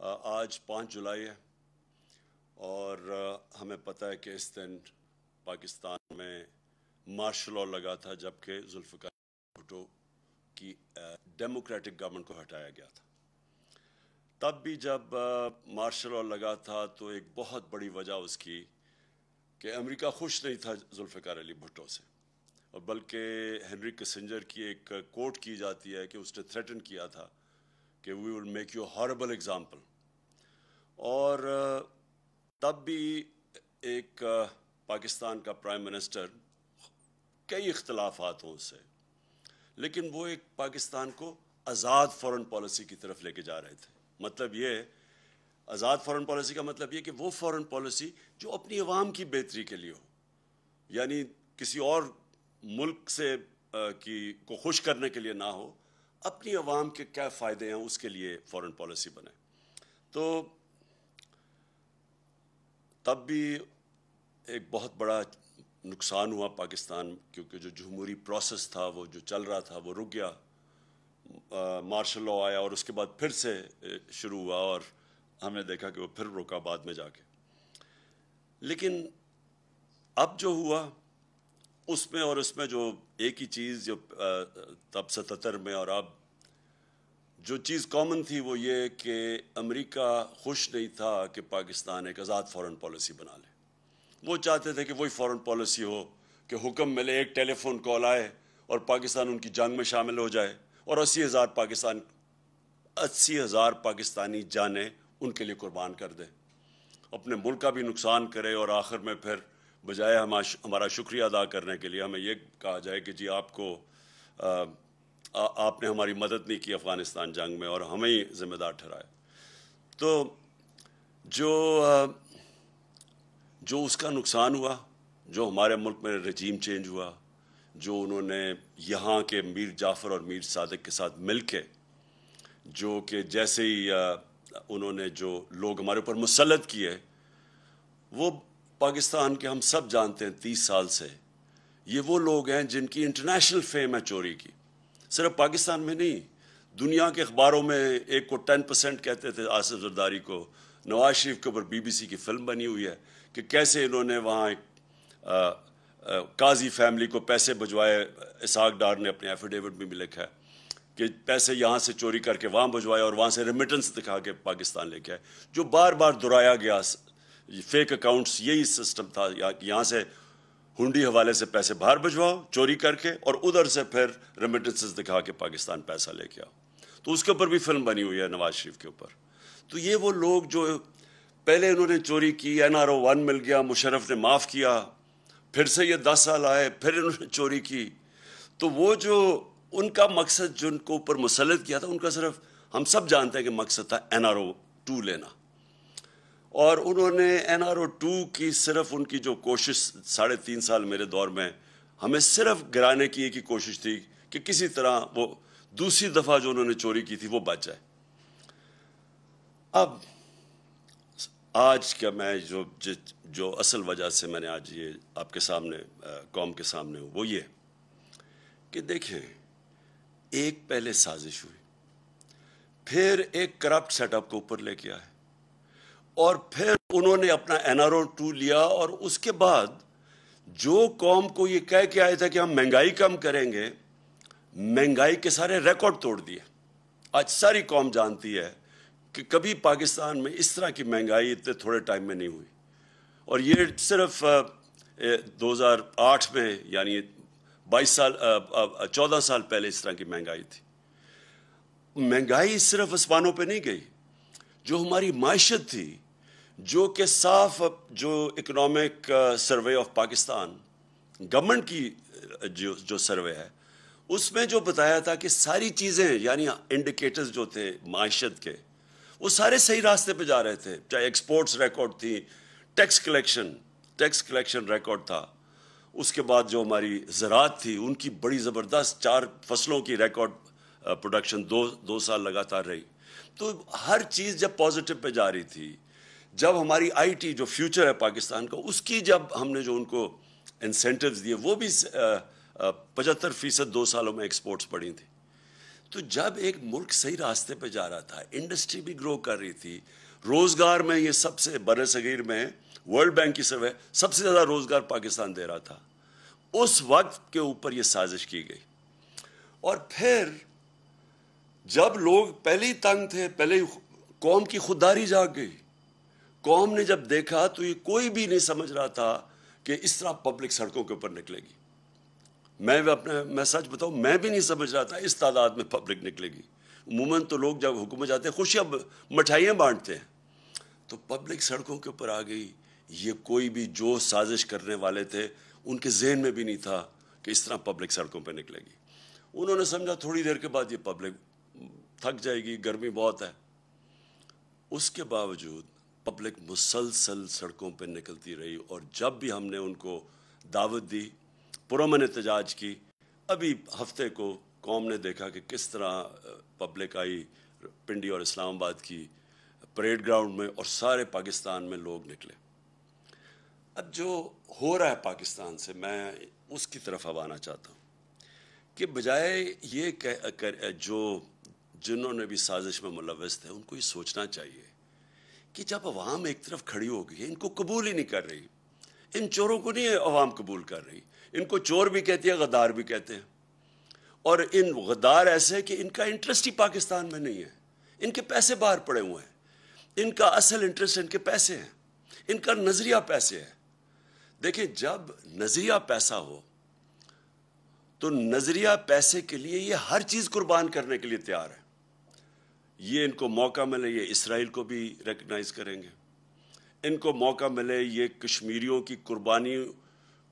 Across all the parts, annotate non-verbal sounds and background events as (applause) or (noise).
आज पाँच जुलाई है और हमें पता है कि इस दिन पाकिस्तान में मार्शल लॉ लगा था जबकि जुल्फ़िकार भुटो की डेमोक्रेटिक गवर्नमेंट को हटाया गया था। तब भी जब मार्शल लॉ लगा था तो एक बहुत बड़ी वजह उसकी कि अमेरिका खुश नहीं था जुल्फ़िकार अली भुटो से और बल्कि हेनरी किसिंजर की एक कोट की जाती है कि उसने थ्रेटन किया था। कि we will make you horrible example और तब भी एक पाकिस्तान का प्राइम मिनिस्टर कई इख्तलाफात हों उससे लेकिन वो एक पाकिस्तान को आज़ाद फॉरेन पॉलिसी की तरफ़ लेके जा रहे थे। मतलब ये आज़ाद फॉरेन पॉलिसी का मतलब ये कि वो फॉरेन पॉलिसी जो अपनी आवाम की बेहतरी के लिए हो यानी किसी और मुल्क से आ, की को खुश करने के लिए ना हो अपनी आवाम के क्या फ़ायदे हैं, उसके लिए फॉरेन पॉलिसी बने। तो तब भी एक बहुत बड़ा नुकसान हुआ पाकिस्तान, क्योंकि जो जमहूरी प्रोसेस था, वो जो चल रहा था, वो रुक गया। मार्शल लॉ आया और उसके बाद फिर से शुरू हुआ और हमने देखा कि वो फिर रुका बाद में जाके। लेकिन अब जो हुआ उसमें और उसमें जो एक ही चीज़ जो तब सतर में और अब, जो चीज़ कॉमन थी वो ये कि अमेरिका खुश नहीं था कि पाकिस्तान एक आज़ाद फॉरेन पॉलिसी बना ले। वो चाहते थे कि वही फॉरेन पॉलिसी हो, कि हुक्म मिले, एक टेलीफोन कॉल आए और पाकिस्तान उनकी जंग में शामिल हो जाए और अस्सी हज़ार पाकिस्तान, अस्सी हज़ार पाकिस्तानी जाने, उनके लिए कुर्बान कर दे। अपने मुल्क का भी नुकसान करे और आखिर में फिर बजाय हम हमारा शुक्रिया अदा करने के लिए हमें ये कहा जाए कि जी आपको आ, आ, आपने हमारी मदद नहीं की अफ़गानिस्तान जंग में और हमें ही ज़िम्मेदार ठहराए तो जो जो उसका नुकसान हुआ जो हमारे मुल्क में रजीम चेंज हुआ जो उन्होंने यहाँ के मीर जाफ़र और मीर सादिक के साथ मिल के जो कि जैसे ही उन्होंने जो लोग हमारे ऊपर मुसलत किए वो पाकिस्तान के हम सब जानते हैं तीस साल से। ये वो लोग हैं जिनकी इंटरनेशनल फेम है चोरी की। सिर्फ़ पाकिस्तान में नहीं, दुनिया के अखबारों में एक को टेन परसेंट कहते थे आसिफ जरदारी को। नवाज़ शरीफ के ऊपर बीबीसी की फ़िल्म बनी हुई है कि कैसे इन्होंने वहाँ एक काजी फैमिली को पैसे भिजवाए, इसाक डार ने अपने एफिडेविट में भी लिखा है कि पैसे यहाँ से चोरी करके वहाँ भिजवाए और वहाँ से रेमिटेंस दिखा के पाकिस्तान लेके आए, जो बार बार दोहराया गया फेक अकाउंट्स यही सिस्टम था। यहाँ से हुंडी हवाले से पैसे बाहर भिजवाओ, चोरी करके, और उधर से फिर रेमिटेंसेस दिखा के पाकिस्तान पैसा लेके आओ। तो उसके ऊपर भी फ़िल्म बनी हुई है नवाज़ शरीफ के ऊपर। तो ये वो लोग जो पहले इन्होंने चोरी की एन आर ओ वन मिल गया मुशरफ ने माफ़ किया, फिर से ये दस साल आए, फिर इन्होंने चोरी की। तो वो जो उनका मकसद, जिनको ऊपर मुसलत किया था, उनका सिर्फ़, हम सब जानते हैं कि मकसद था एन आर ओ टू लेना। और उन्होंने एन आर ओ टू की सिर्फ़ उनकी जो कोशिश साढ़े तीन साल मेरे दौर में, हमें सिर्फ़ गिराने की एक ही कोशिश थी कि किसी तरह वो दूसरी दफ़ा जो उन्होंने चोरी की थी वो बच जाए। अब आज का मैं जो जो असल वजह से मैंने आज ये आपके सामने कौम के सामने हूँ, वो ये कि देखें एक पहले साजिश हुई, फिर एक करप्ट सेटअप को ऊपर लेके आए। और फिर उन्होंने अपना एनआरओ टू लिया और उसके बाद जो कौम को ये कह के आया था कि हम महँगाई कम करेंगे, महँगाई के सारे रिकॉर्ड तोड़ दिए। आज सारी कौम जानती है कि कभी पाकिस्तान में इस तरह की महँगाई इतने थोड़े टाइम में नहीं हुई। और ये सिर्फ़ 2008 में, यानी 22 साल 14 साल पहले इस तरह की महँगाई थी। महँगाई सिर्फ़ आसमानों पे नहीं गई, जो हमारी माशत थी जो कि साफ़ जो economic survey of Pakistan government की जो जो सर्वे है, उसमें जो बताया था कि सारी चीज़ें, यानी इंडिकेटर्स जो थे माशत के, वो सारे सही रास्ते पे जा रहे थे। चाहे एक्सपोर्ट्स रिकॉर्ड थी tax collection tax collection record था। उसके बाद जो हमारी ज़रात थी, उनकी बड़ी ज़बरदस्त चार फ़सलों की रिकॉर्ड प्रोडक्शन दो दो साल लगातार रही। तो हर चीज़ जब पॉजिटिव पे जा रही थी जब हमारी आईटी जो फ्यूचर है पाकिस्तान का, उसकी जब हमने जो उनको इंसेंटिव्स दिए, वो भी पचहत्तर फ़ीसद दो सालों में एक्सपोर्ट्स बढ़ी थी। तो जब एक मुल्क सही रास्ते पर जा रहा था इंडस्ट्री भी ग्रो कर रही थी, रोज़गार में ये सबसे बर सगीर में वर्ल्ड बैंक की सर्वे, सबसे ज़्यादा रोज़गार पाकिस्तान दे रहा था। उस वक्त के ऊपर ये साजिश की गई। और फिर जब लोग पहले ही तंग थे, पहले ही कौम की खुददारी जाग गई कौम ने जब देखा तो ये कोई भी नहीं समझ रहा था कि इस तरह पब्लिक सड़कों के ऊपर निकलेगी। मैं भी अपने, मैं सच बताऊँ, मैं भी नहीं समझ रहा था इस तादाद में पब्लिक निकलेगी। उमूमन तो लोग जब हुकूमत जाते हैं खुशियाँ मिठाइयाँ बांटते हैं। तो पब्लिक सड़कों के ऊपर आ गई। ये कोई भी जो साजिश करने वाले थे, उनके जहन में भी नहीं था कि इस तरह पब्लिक सड़कों पर निकलेगी। उन्होंने समझा थोड़ी देर के बाद ये पब्लिक थक जाएगी, गर्मी बहुत है। उसके बावजूद पब्लिक मुसलसल सड़कों पर निकलती रही और जब भी हमने उनको दावत दी पुरमन एहतजाज की, अभी हफ़्ते को कौम ने देखा कि किस तरह पब्लिक आई पिंडी और इस्लामाबाद की परेड ग्राउंड में और सारे पाकिस्तान में लोग निकले। अब जो हो रहा है पाकिस्तान से, मैं उसकी तरफ़ अब आना चाहता हूँ कि बजाय ये कह, कर, जो जिन्होंने भी साजिश में मुलवस थे, उनको ये सोचना चाहिए कि जब अवाम एक तरफ़ खड़ी हो गई है, इनको कबूल ही नहीं कर रही। इन चोरों को नहीं अवाम कबूल कर रही। इनको चोर भी कहती है, गद्दार भी कहते हैं। और इन गद्दार ऐसे कि इनका इंटरेस्ट ही पाकिस्तान में नहीं है। इनके पैसे बाहर पड़े हुए हैं। इनका असल इंटरेस्ट इनके पैसे हैं। इनका नज़रिया पैसे है। देखिए, जब नज़रिया पैसा हो तो नज़रिया पैसे के लिए ये हर चीज़ कुर्बान करने के लिए तैयार है। ये इनको मौका मिले ये इसराइल को भी रिकग्नाइज करेंगे। इनको मौका मिले ये कश्मीरियों की कुर्बानी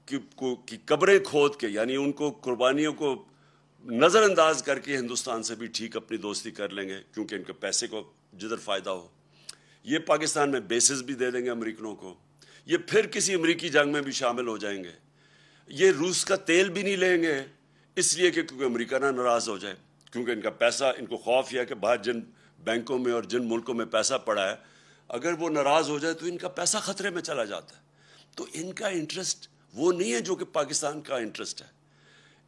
की, की कब्रें खोद के यानी उनको कुर्बानियों को नज़रअंदाज करके हिंदुस्तान से भी ठीक अपनी दोस्ती कर लेंगे क्योंकि इनके पैसे को जिधर फ़ायदा हो। ये पाकिस्तान में बेसिस भी दे देंगे अमरीकनों को। ये फिर किसी अमरीकी जंग में भी शामिल हो जाएँगे। ये रूस का तेल भी नहीं लेंगे इसलिए कि क्योंकि अमरीका ना नाराज़ हो जाए। क्योंकि इनका पैसा, इनको खौफ यह कि बाहर जिन बैंकों में और जिन मुल्कों में पैसा पड़ा है, अगर वो नाराज़ हो जाए तो इनका पैसा ख़तरे में चला जाता है। तो इनका इंटरेस्ट वो नहीं है जो कि पाकिस्तान का इंटरेस्ट है।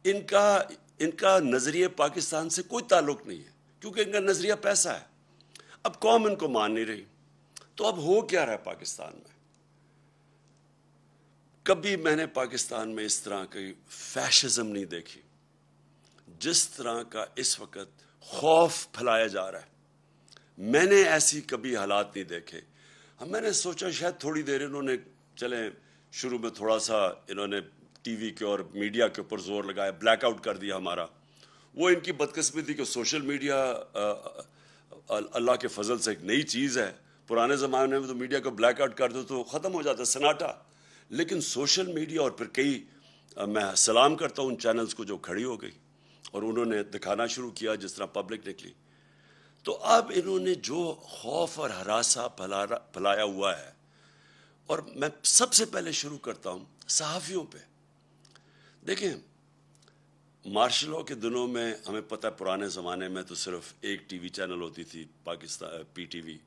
इनका इनका नज़रिए पाकिस्तान से कोई ताल्लुक नहीं है, क्योंकि इनका नज़रिया पैसा है। अब कौम इनको मान नहीं रही तो अब हो क्या रहा है पाकिस्तान में? कभी मैंने पाकिस्तान में इस तरह की फैशिज्म नहीं देखी। जिस तरह का इस वक्त खौफ फैलाया जा रहा है, मैंने ऐसी कभी हालात नहीं देखे। हम मैंने सोचा शायद थोड़ी देर इन्होंने चले, शुरू में थोड़ा सा इन्होंने टीवी के और मीडिया के ऊपर ज़ोर लगाया, ब्लैकआउट कर दिया हमारा। वो इनकी बदकस्मती कि सोशल मीडिया अल्लाह के फजल से एक नई चीज़ है। पुराने ज़माने में तो मीडिया को ब्लैकआउट कर दो तो ख़त्म हो जाता सन्नाटा। लेकिन सोशल मीडिया और फिर कई मैं सलाम करता हूँ उन चैनल्स को जो खड़ी हो गई। और उन्होंने दिखाना शुरू किया जिस तरह पब्लिक निकली। तो अब इन्होंने जो खौफ और हरासा फैला फैलाया हुआ है, और मैं सबसे पहले शुरू करता हूँ सहाफ़ियों पे। देखें मार्शल लॉ के दिनों में हमें पता है पुराने ज़माने में तो सिर्फ़ एक टीवी चैनल होती थी पाकिस्तान पीटीवी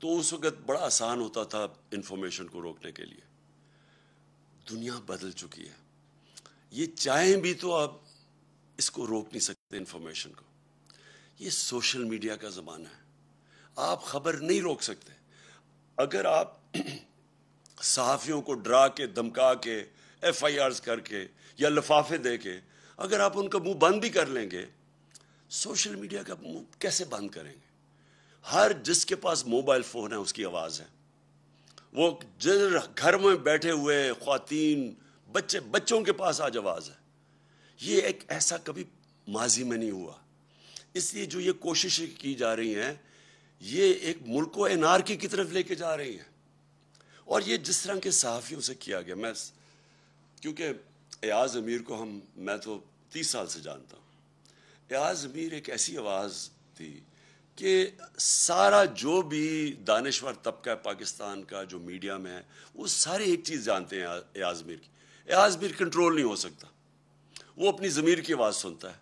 तो उस वक्त बड़ा आसान होता था इंफॉर्मेशन को रोकने के लिए। दुनिया बदल चुकी है। ये चाहें भी तो आप इसको रोक नहीं सकते इंफॉर्मेशन को। ये सोशल मीडिया का ज़माना है। आप खबर नहीं रोक सकते। अगर आप (clears throat) सहाफ़ियों को डरा के, धमका के एफ़ आई आर करके या लफाफे दे के अगर आप उनका मुँह बंद भी कर लेंगे सोशल मीडिया का मुँह कैसे बंद करेंगे? हर जिसके पास मोबाइल फ़ोन है, उसकी आवाज़ है। वो जिस घर में बैठे हुए खातन, बच्चे, बच्चों के पास आज आवाज़ है। ये एक ऐसा कभी माजी में नहीं हुआ। इसलिए जो ये कोशिशें की जा रही हैं, ये एक मुल्क को एनआरकी की तरफ़ लेके जा रही हैं। और ये जिस तरह के सहाफ़ियों से किया गया, मैं क्योंकि एयाज अमीर को हम मैं तो तीस साल से जानता हूँ। एयाज अमीर एक ऐसी आवाज़ थी कि सारा जो भी दानश्वर तबका है पाकिस्तान का, जो मीडिया में है, वो सारे एक चीज़ जानते हैं एयाज मीर की। एयाज मीर कंट्रोल नहीं हो सकता। वो अपनी ज़मीर की आवाज़ सुनता है।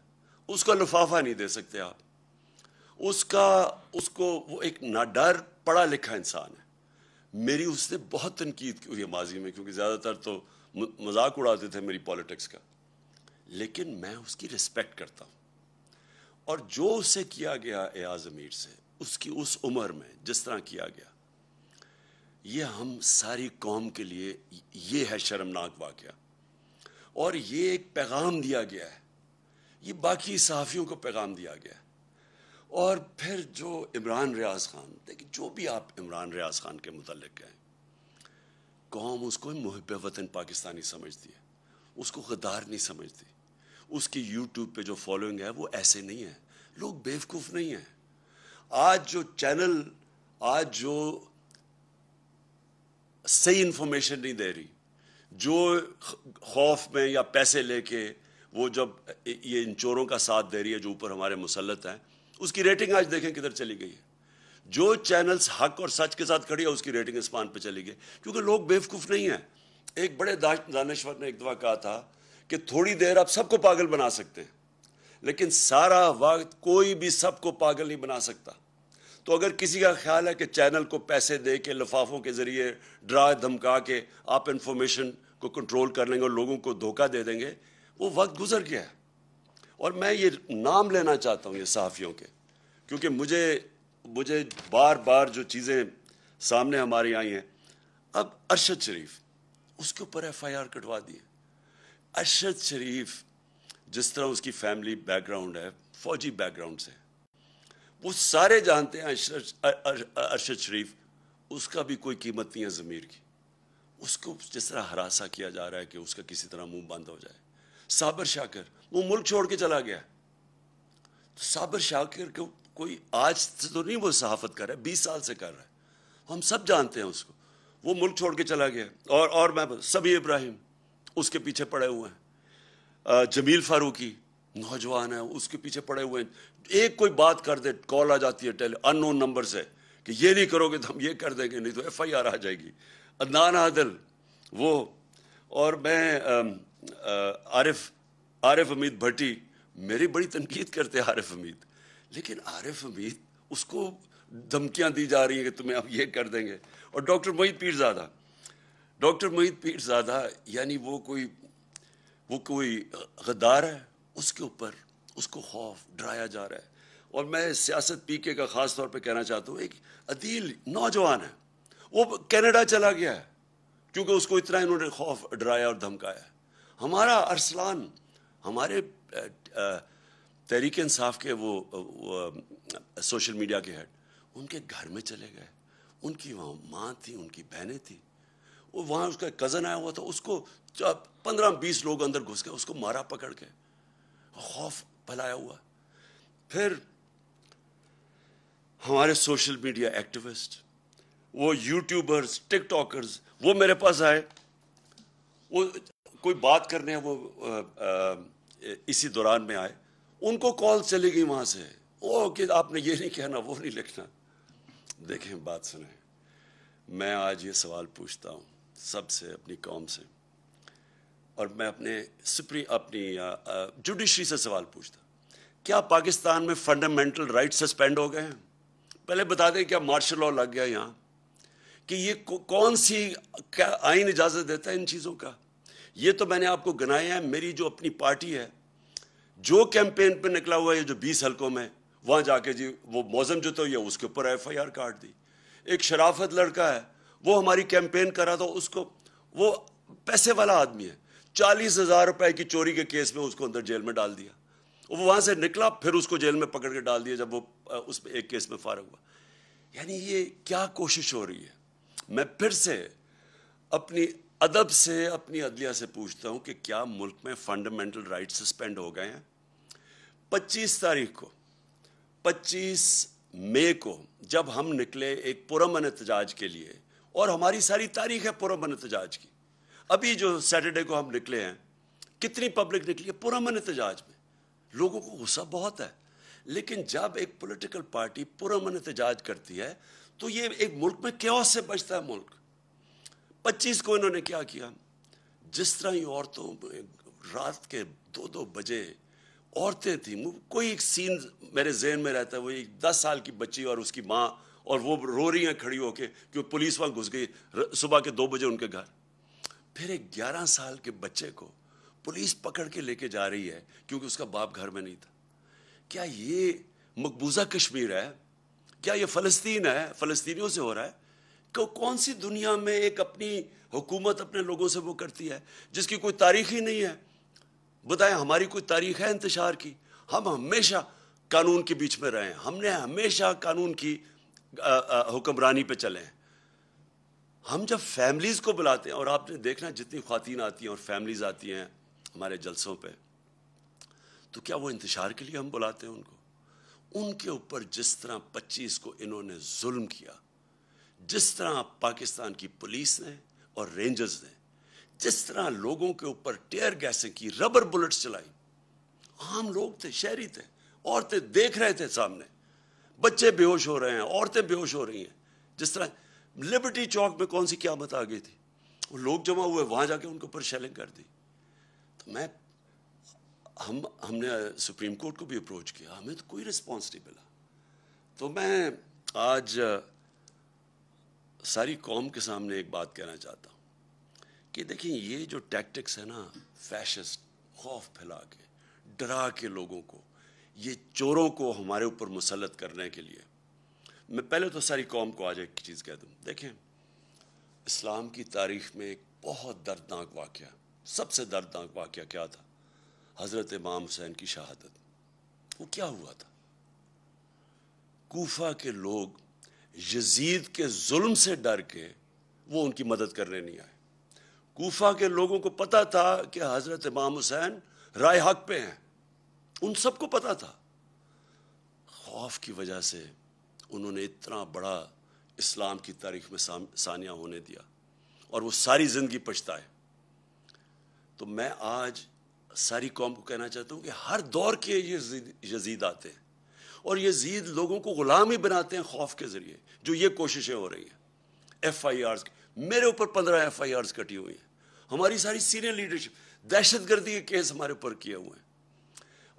उसका लफाफा नहीं दे सकते आप। उसका, उसको वो एक नाडर, पढ़ा लिखा इंसान है। मेरी उसने बहुत तनकीद की हुई है माजी में, क्योंकि ज़्यादातर तो मज़ाक उड़ाते थे मेरी पॉलिटिक्स का। लेकिन मैं उसकी रिस्पेक्ट करता हूँ। और जो उसे किया गया एयाज अमीर से, उसकी उस उम्र में जिस तरह किया गया, ये हम सारी कौम के लिए, ये है शर्मनाक वाक़ और ये एक पैगाम दिया गया है। ये बाकी सहाफ़ियों को पैगाम दिया गया है। और फिर जो इमरान रियाज खान, देखिए, जो भी आप इमरान रियाज खान के मुतल कहें कौम उसको मुहब वतन पाकिस्तानी समझती है। उसको गद्दार नहीं समझती। उसकी यूट्यूब पे जो फॉलोइंग है, वो ऐसे नहीं है। लोग बेवकूफ़ नहीं हैं। आज जो चैनल आज जो सही इंफॉर्मेशन नहीं दे रही जो खौफ में या पैसे लेके, वो जब ये इन चोरों का साथ दे रही है, जो ऊपर हमारे मुसलत हैं, उसकी रेटिंग आज देखें किधर चली गई है। जो चैनल्स हक और सच के साथ खड़ी है, उसकी रेटिंग स्पान पे चली गई। क्योंकि लोग बेवकूफ़ नहीं हैं। एक बड़े दानश्वर ने एक दफ़ा कहा था कि थोड़ी देर आप सबको पागल बना सकते हैं। लेकिन सारा वक्त कोई भी सबको पागल नहीं बना सकता। तो अगर किसी का ख्याल है कि चैनल को पैसे दे के, लफाफों के ज़रिए डरा, धमका के आप इंफॉर्मेशन को कंट्रोल कर लेंगे और लोगों को धोखा दे देंगे, वो वक्त गुजर गया है। और मैं ये नाम लेना चाहता हूँ ये सहाफ़ियों के, क्योंकि मुझे मुझे बार बार जो चीज़ें सामने हमारी आई हैं। अब अरशद शरीफ, उसके ऊपर एफ़ आई आर कटवा दिए। अरशद शरीफ, जिस तरह उसकी फैमिली बैकग्राउंड है, फौजी बैकग्राउंड से। वो सारे जानते हैं अरशद शरीफ, उसका भी कोई कीमत नहीं है ज़मीर की। उसको जिस तरह हरासा किया जा रहा है कि उसका किसी तरह मुँह बंद हो जाए। साबर शाकर, वो मुल्क छोड़ के चला गया। तो साबर शाकर को कोई आज से तो नहीं वो सहाफत कर रहा है, बीस साल से कर रहा है। हम सब जानते हैं उसको। वो मुल्क छोड़ के चला गया। और और मैं, सभी इब्राहिम, उसके पीछे पड़े हुए हैं। जमील फारूकी नौजवान है, उसके पीछे पड़े हुए हैं। एक कोई बात कर दे, कॉल आ जाती है टेली, अननोन नंबर से, कि ये नहीं करोगे तो हम ये कर देंगे, नहीं तो एफ़ आई आर आ जाएगी। अदनान आदल, वो, और मैं आरिफ आरिफ हमीद भट्टी, मेरी बड़ी तनकीद करते आरिफ हमीद लेकिन आरिफ हमीद उसको धमकियाँ दी जा रही हैं कि तुम्हें हम ये कर देंगे। और डॉक्टर मोहित पीरजादा, डॉक्टर मोहित पीरजादा, यानी वो कोई वो कोई गद्दार है उसके ऊपर उसको खौफ डराया जा रहा है। और मैं सियासत पीके का ख़ास तौर पे कहना चाहता हूँ एक अदील नौजवान है वो कनाडा चला गया है क्योंकि उसको इतना इन्होंने खौफ डराया और धमकाया हमारा अरसलान हमारे तहरीक इंसाफ के वो, वो सोशल मीडिया के हेड उनके घर में चले गए। उनकी वहाँ माँ थी उनकी बहनें थी। वो वहाँ उसका कज़न आया हुआ था उसको पंद्रह बीस लोग अंदर घुस गए उसको मारा पकड़ के। खौफ फैलाया हुआ। फिर हमारे सोशल मीडिया एक्टिविस्ट वो यूट्यूबर्स टिकटॉकर्स वो मेरे पास आए। वो कोई बात करने वो आ, आ, इसी दौरान में आए। उनको कॉल चली गई वहाँ से। ओ कि आपने ये नहीं कहना वो नहीं लिखना। देखें बात सुने। मैं आज ये सवाल पूछता हूँ सबसे अपनी कौम से। और मैं अपने सुप्री अपनी जुडिशरी से सवाल पूछता। क्या पाकिस्तान में फंडामेंटल राइट सस्पेंड हो गए हैं? पहले बता दें क्या मार्शल लॉ लग गया यहाँ? कि ये कौन सी, क्या आइन इजाज़त देता है इन चीज़ों का? ये तो मैंने आपको गनाया है, मेरी जो अपनी पार्टी है, जो कैंपेन पे निकला हुआ है जो बीस हलकों में, वहाँ जाके जी, वो मौजम जो तो ये उसके ऊपर एफ़ आई आर काट दी। एक शराफत लड़का है, वो हमारी कैंपेन करा था, उसको, वो पैसे वाला आदमी है। चालीस हज़ार रुपए की चोरी के केस में उसको अंदर जेल में डाल दिया। वो वहाँ से निकला, फिर उसको जेल में पकड़ के डाल दिया जब वो उस एक केस में फारग हुआ। यानी ये क्या कोशिश हो रही है? मैं फिर से अपनी अदब से, अपनी अदलिया से पूछता हूँ कि क्या मुल्क में फंडामेंटल राइट सस्पेंड हो गए हैं? 25 तारीख को 25 मई को जब हम निकले एक पुरमन एहतजाज के लिए, और हमारी सारी तारीख है पुरमन एहतजाज की अभी जो सैटरडे को हम निकले हैं, कितनी पब्लिक निकली है? पुरमन एहतजाज में। लोगों को गुस्सा बहुत है। लेकिन जब एक पॉलिटिकल पार्टी पुरमन एहतजाज करती है तो ये एक मुल्क में क्यों से बचता है मुल्क। 25 को इन्होंने क्या किया? जिस तरह ही औरतों रात के दो दो बजे औरतें थी कोई एक सीन मेरे जहन में रहता है, वो एक दस साल की बच्ची और उसकी माँ और वो रो रही हैं खड़ी होके क्योंकि पुलिस वहाँ घुस गई। सुबह के दो बजे उनके घर। फिर एक ग्यारह साल के बच्चे को पुलिस पकड़ के लेके जा रही है, क्योंकि उसका बाप घर में नहीं था। क्या ये मकबूजा कश्मीर है? क्या ये फ़लस्तीन है? फ़लस्तीनियों से हो रहा है? कि कौन सी दुनिया में एक अपनी हुकूमत अपने लोगों से वो करती है, जिसकी कोई तारीख ही नहीं है? बताएँ, हमारी कोई तारीख है इंतशार की? हम हमेशा कानून के बीच में रहे हमने हमेशा कानून की हुक्मरानी पे चले हैं। हम जब फैमिलीज़ को बुलाते हैं, और आपने देखना जितनी खातन आती हैं और फैमिलीज़ आती हैं हमारे जलसों पे तो क्या वो इंतशार के लिए हम बुलाते हैं उनको? उनके ऊपर जिस तरह 25 को इन्होंने जुल्म किया, जिस तरह पाकिस्तान की पुलिस ने और रेंजर्स ने, जिस तरह लोगों के ऊपर टेयर गैसें की रबर बुलेट्स चलाई। आम लोग थे, शहरी थे, औरतें देख रहे थे सामने। बच्चे बेहोश हो रहे हैं, औरतें बेहोश हो रही हैं। जिस तरह लिबर्टी चौक में कौन सी क्या आ गई थी? वो लोग जमा हुए, वहाँ जाके उनके ऊपर शेलिंग कर दी। तो मैं, हम, हमने सुप्रीम कोर्ट को भी अप्रोच किया, हमें तो कोई रिस्पॉन्स नहीं मिला। तो मैं आज, सारी कौम के सामने एक बात कहना चाहता हूँ कि देखिए, ये जो टैक्टिक्स है ना फैशिस्ट खौफ फैला के, डरा के लोगों को, ये चोरों को हमारे ऊपर मुसलत करने के लिए मैं पहले तो सारी कौम को आज एक चीज़ कह दूँ। देखें, इस्लाम की तारीख में एक बहुत दर्दनाक वाक़ सबसे दर्दनाक वाक़ क्या था? हज़रत इमाम हुसैन की शहादत। वो क्या हुआ था? कोफा के लोग यजीद के जुल्म से डर के वो उनकी मदद करने नहीं आए। कोफा के लोगों को पता था कि हज़रत इमाम हुसैन राय हक पे हैं। उन सबको पता था। खौफ की वजह से उन्होंने इतना बड़ा इस्लाम की तारीख में सानिया होने दिया और वो सारी ज़िंदगी पछताए। तो मैं आज सारी कौम को कहना चाहता हूँ कि हर दौर के ये यजीद आते हैं और यजीद लोगों को ग़ुलाम ही बनाते हैं खौफ के ज़रिए, जो ये कोशिशें हो रही हैं। एफ़ आई आर मेरे ऊपर पंद्रह एफ़ आई आर कटी हुई हैं। हमारी सारी सीनियर लीडरशिप दहशत गर्दी के केस हमारे ऊपर किए हुए हैं।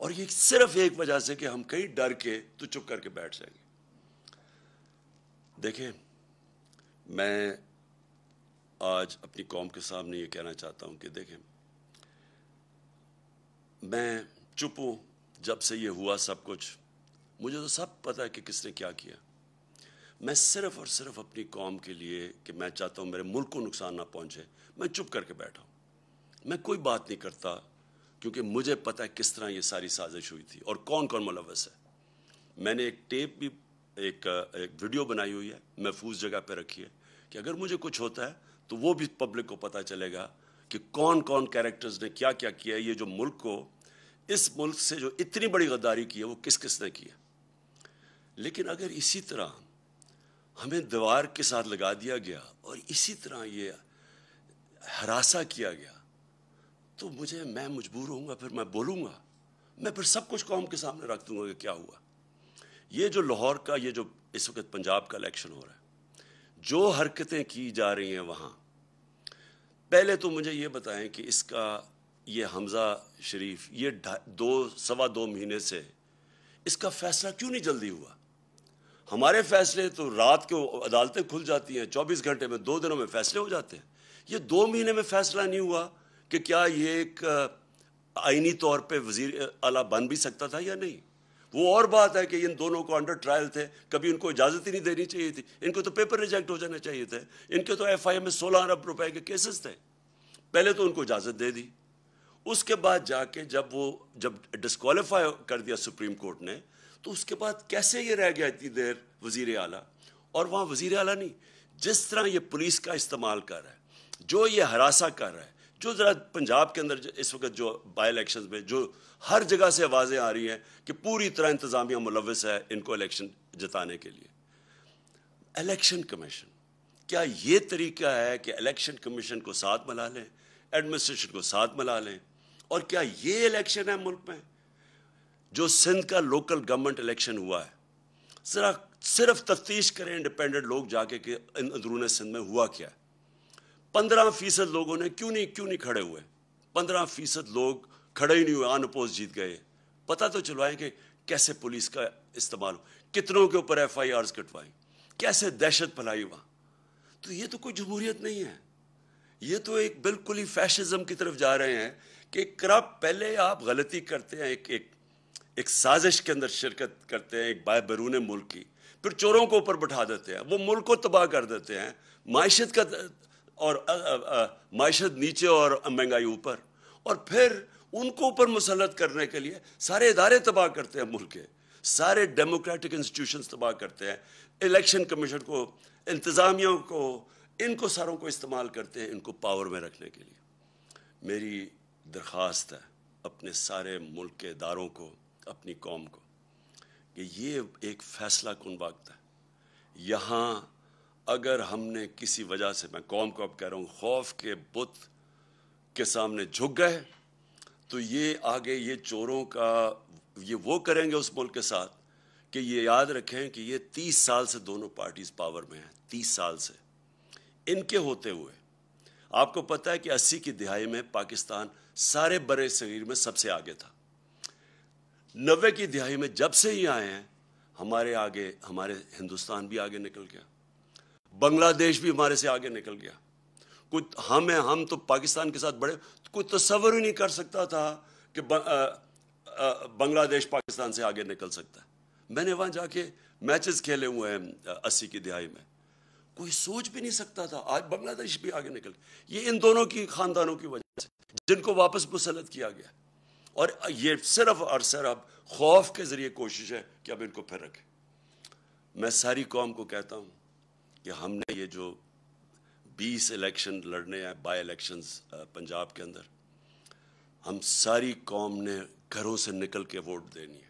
और ये सिर्फ़ एक वजह से कि हम कहीं डर के तो चुप करके बैठ जाएँगे। देखें मैं आज अपनी कौम के सामने ये कहना चाहता हूँ कि देखें मैं चुप हूँ जब से ये हुआ सब कुछ। मुझे तो सब पता है कि किसने क्या किया। मैं सिर्फ़ और सिर्फ़ अपनी कौम के लिए कि मैं चाहता हूँ मेरे मुल्क को नुकसान ना पहुँचे, मैं चुप करके बैठा हूँ। मैं कोई बात नहीं करता क्योंकि मुझे पता है किस तरह ये सारी साजिश हुई थी और कौन कौन मुलवस है। मैंने एक टेप भी एक एक वीडियो बनाई हुई है, महफूज जगह पर रखी है, कि अगर मुझे कुछ होता है तो वो भी पब्लिक को पता चलेगा कि कौन कौन कैरेक्टर्स ने क्या क्या किया ये जो मुल्क को, इस मुल्क से जो इतनी बड़ी गद्दारी की है, वो किस किस ने की है। लेकिन अगर इसी तरह हमें दीवार के साथ लगा दिया गया और इसी तरह ये हरासा किया गया तो मुझे, मैं मजबूर होऊँगा, फिर मैं बोलूँगा, मैं फिर सब कुछ कौम के सामने रख दूँगा कि क्या हुआ। ये जो लाहौर का, ये जो इस वक्त पंजाब का इलेक्शन हो रहा है, जो हरकतें की जा रही हैं वहाँ, पहले तो मुझे ये बताएँ कि इसका, ये हमज़ा शरीफ, ये दो, सवा दो महीने से इसका फैसला क्यों नहीं जल्दी हुआ? हमारे फैसले तो रात को अदालतें खुल जाती हैं, चौबीस घंटे में दो दिनों में फैसले हो जाते हैं। ये दो महीने में फैसला नहीं हुआ कि क्या ये एक आइनी तौर पे वज़ीर, अला बन भी सकता था या नहीं? वो और बात है कि इन दोनों को अंडर ट्रायल थे, कभी इनको इजाज़त ही नहीं देनी चाहिए थी। इनको तो पेपर रिजेक्ट हो जाने चाहिए थे। इनके तो एफ़ आई में सोलह अरब रुपए के केसेस थे। पहले तो उनको इजाज़त दे दी। उसके बाद जाके जब वो, जब डिस्कालीफाई कर दिया सुप्रीम कोर्ट ने तो उसके बाद कैसे ये रह गया इतनी देर वज़ीर आला? और वहाँ वज़ीर आला नहीं। जिस तरह ये पुलिस का इस्तेमाल कर रहा है, जो ये हरासा कर रहा है जो ज़रा पंजाब के अंदर इस वक्त जो बाई इलेक्शन में जो हर जगह से आवाज़ें आ रही हैं कि पूरी तरह इंतज़ामिया मुलविस है इनको इलेक्शन जिताने के लिए। इलेक्शन कमीशन क्या ये तरीका है कि इलेक्शन कमीशन को साथ मिला लें एडमिनिस्ट्रेशन को साथ मिला लें? और क्या ये इलेक्शन है मुल्क में? जो सिंध का लोकल गवर्नमेंट इलेक्शन हुआ है, ज़रा सिर्फ़ तफ्तीश करें इंडिपेंडेंट लोग जाके कि अंदरून सिंध में हुआ क्या? है पंद्रह फ़ीसद लोगों ने क्यों नहीं क्यों नहीं खड़े हुए? पंद्रह फ़ीसद लोग खड़े ही नहीं हुए अन अपोज जीत गए। पता तो चलवाएँ कि कैसे पुलिस का इस्तेमाल हो। कितनों के ऊपर एफ़ आई आर कटवाई कैसे दहशत फैलाई वहाँ? तो ये तो कोई जमहूरियत नहीं है। ये तो एक बिल्कुल ही फैशिज्म की तरफ़ जा रहे हैं कि करप्ट पहले आप गलती करते हैं, एक एक एक साजिश के अंदर शिरकत करते हैं, एक बाय बैरून मुल्क की। फिर चोरों को ऊपर बैठा देते हैं। वो मुल्क को तबाह कर देते हैं। माशत का और माशत नीचे और महँगाई ऊपर। और फिर उनको ऊपर मुसलत करने के लिए सारे इदारे तबाह करते हैं मुल्क के। सारे डेमोक्रेटिक इंस्टीट्यूशन तबाह करते हैं। इलेक्शन कमीशन को, इंतज़ामिया को, इनको सारों को इस्तेमाल करते हैं इनको पावर में रखने के लिए। मेरी दरख्वास्त है अपने सारे मुल्क के इदारों को, अपनी कौम को, कि ये एक फ़ैसला कन वक्त है। यहाँ अगर हमने किसी वजह से, मैं कौम को अब कह रहा हूँ, खौफ के बुत के सामने झुक गए तो ये आगे ये चोरों का, ये वो करेंगे उस मुल्क के साथ कि ये याद रखें कि ये तीस साल से दोनों पार्टीज़ पावर में हैं, तीस साल से। इनके होते हुए, आपको पता है कि अस्सी की दिहाई में पाकिस्तान सारे बड़े शरीर में सबसे आगे था। नब्बे की दिहाई में जब से ही आए हैं, हमारे आगे, हमारे हिंदुस्तान भी आगे निकल गया। बांग्लादेश भी हमारे से आगे निकल गया। कुछ हम हैं, हम तो पाकिस्तान के साथ बड़े। कोई तस्वर ही नहीं कर सकता था कि बांग्लादेश पाकिस्तान से आगे निकल सकता है। मैंने वहाँ जाके मैचेस खेले हुए हैं अस्सी की दिहाई में। कोई सोच भी नहीं सकता था, आज बांग्लादेश भी आगे निकल ये इन दोनों की खानदानों की वजह से, जिनको वापस मुसलत किया गया। और ये सिर्फ़ और सिर्फ़ खौफ के ज़रिए कोशिश है कि अब इनको फिर रखें। मैं सारी कौम को कहता हूँ कि हमने ये जो 20 इलेक्शन लड़ने हैं बाई इलेक्शंस पंजाब के अंदर, हम सारी कौम ने घरों से निकल के वोट देनी है।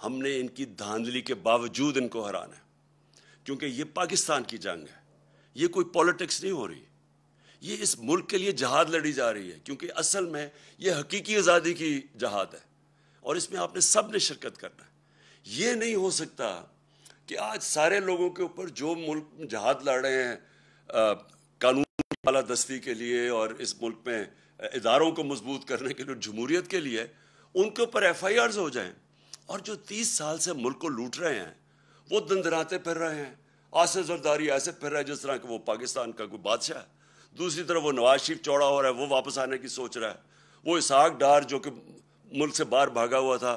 हमने इनकी धांधली के बावजूद इनको हराना है। क्योंकि ये पाकिस्तान की जंग है। ये कोई पॉलिटिक्स नहीं हो रही। ये इस मुल्क के लिए जहाद लड़ी जा रही है, क्योंकि असल में ये हकीकी आज़ादी की जहाद है। और इसमें आपने सबने शिरकत करना है। ये नहीं हो सकता कि आज सारे लोगों के ऊपर जो मुल्क जहाद लड़ रहे हैं कानून वाला दस्ती के लिए और इस मुल्क में इदारों को मज़बूत करने के लिए, जमहूरियत के लिए, उनके ऊपर एफ़ आई आर्स हो जाएँ। और जो तीस साल से मुल्क को लूट रहे हैं, वो दंदराते फिर रहे हैं। आसे जरदारी ऐसे फिर रहे हैं जिस तरह कि वो पाकिस्तान का कोई बादशाह है। दूसरी तरफ़ वो नवाज़ शरीफ चौड़ा हो रहा है, वो वापस आने की सोच रहा है। वो इसहाक डार जो कि मुल्क से बाहर भागा हुआ था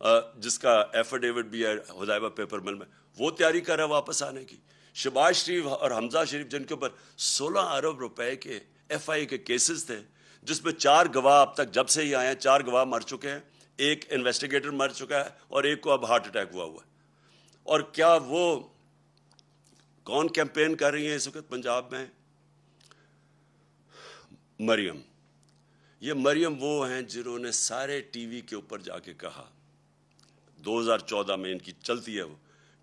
जिसका एफिडेविट भी है हुदैबा पेपर मिल में। वो तैयारी कर रहा है वापस आने की। शबाज शरीफ और हमजा शरीफ, जिनके ऊपर 16 अरब रुपए के एफ़ एफआई के केसेस थे, जिसमें चार गवाह अब तक जब से ही आए हैं, चार गवाह मर चुके हैं। एक इन्वेस्टिगेटर मर चुका है और एक को अब हार्ट अटैक हुआ हुआ है। और क्या वो कौन कैंपेन कर रही है इस वक्त पंजाब में? मरियम। ये मरियम वो हैं जिन्होंने सारे टीवी के ऊपर जाके कहा 2014 में इनकी चलती है वो।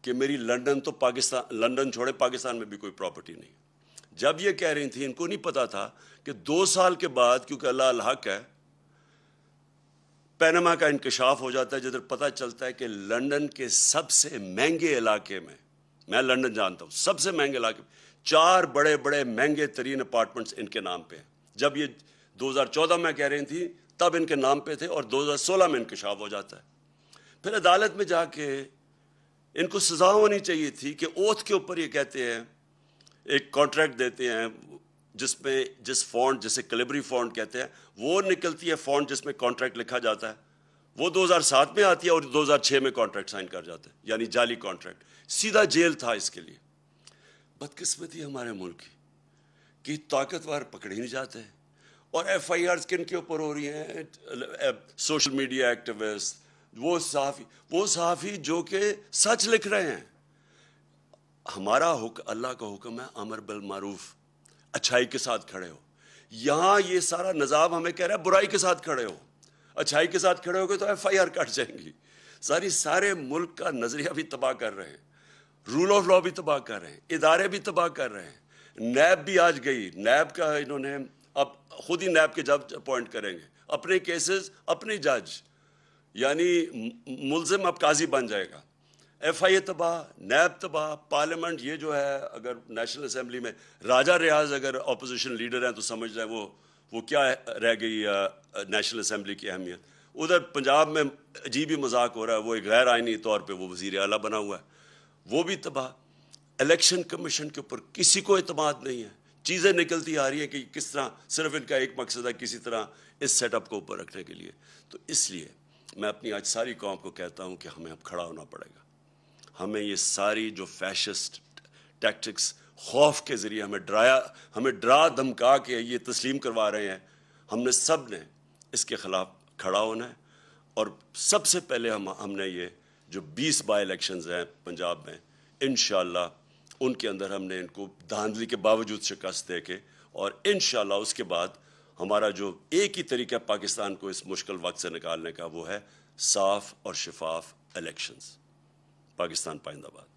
कि मेरी लंदन तो पाकिस्तान, लंदन छोड़े पाकिस्तान में भी कोई प्रॉपर्टी नहीं। जब ये कह रही थी, इनको नहीं पता था कि दो साल के बाद, क्योंकि अल्लाह हक है, पैनमा का इंकशाफ हो जाता है, जिधर पता चलता है कि लंदन के सबसे महँगे इलाके में, मैं लंदन जानता हूँ, सबसे महँगे इलाके में, चार बड़े बड़े महँगे तरीन अपार्टमेंट्स इनके नाम पे हैं। जब ये 2014 में कह रही थी, तब इनके नाम पे थे और 2016 में इंकशाफ हो जाता है। फिर अदालत में जाके इनको सजा होनी चाहिए थी कि ओथ के ऊपर ये कहते हैं, एक कॉन्ट्रैक्ट देते हैं, जिसमें, जिस फॉन्ट जिसे कलेबरी फॉन्ट कहते हैं, वो निकलती है फॉन्ट जिसमें कॉन्ट्रैक्ट लिखा जाता है। वो 2007 में आती है और 2006 में कॉन्ट्रैक्ट साइन कर जाते हैं, यानी जाली कॉन्ट्रैक्ट सीधा जेल था इसके लिए। बदकिस्मती हमारे मुल्क की, कि ताकतवर पकड़े नहीं जाते। और एफ़ आई आर किन के ऊपर हो रही हैं? सोशल मीडिया एक्टिविस्ट वो सहाफ़ी वो सहाफ़ी जो कि सच लिख रहे हैं। हमारा हुक्म अल्लाह का हुक्म है, अमर बिल मारूफ। अच्छाई के साथ खड़े हो। यहाँ ये सारा निज़ाम हमें कह रहा है, बुराई के साथ खड़े हो। अच्छाई के साथ खड़े हो गए तो एफ़ आई आर कट जाएँगी। सारी, सारे मुल्क का नज़रिया भी तबाह कर रहे हैं। रूल ऑफ़ लॉ भी तबाह कर रहे हैं। इदारे भी तबाह कर रहे हैं। नैब भी आज गई। नैब का इन्होंने, अब खुद ही नैब के जज अपॉइंट करेंगे। अपने केसेस, अपने जज। यानी मुलजिम अब काजी बन जाएगा। एफ़ आई ए तबाह, नैब तबाह, पार्लियामेंट ये जो है, अगर नेशनल असम्बली में राजा रियाज अगर अपोजिशन लीडर हैं तो समझ जाए वो वो क्या रह गई नेशनल असम्बली की अहमियत। उधर पंजाब में अजीब ही मज़ाक हो रहा है, वो एक गैर आइनी तौर पर वो वज़ीर अला बना हुआ है। वो भी तबाह। इलेक्शन कमीशन के ऊपर किसी को अतमाद नहीं है। चीज़ें निकलती आ रही हैं कि किस तरह, सिर्फ़ इनका एक मकसद है किसी तरह इस सेटअप को ऊपर रखने के लिए। तो इसलिए मैं अपनी आज सारी कौम को कहता हूँ कि हमें अब खड़ा होना पड़ेगा। हमें ये सारी जो फैशिस्ट टैक्टिक्स खौफ के ज़रिए हमें डराया, हमें डरा धमका के ये तस्लीम करवा रहे हैं, हमने सबने इसके ख़िलाफ़ खड़ा होना है। और सबसे पहले हम, हमने ये जो 20 बाई इलेक्शन हैं पंजाब में इन उनके अंदर हमने इनको धांधली के बावजूद शिकस्त दे के और इन उसके बाद हमारा जो एक ही तरीका पाकिस्तान को इस मुश्किल वक्त से निकालने का वो है साफ़ और शिफाफ इलेक्शंस पाकिस्तान पाइंदाबाद.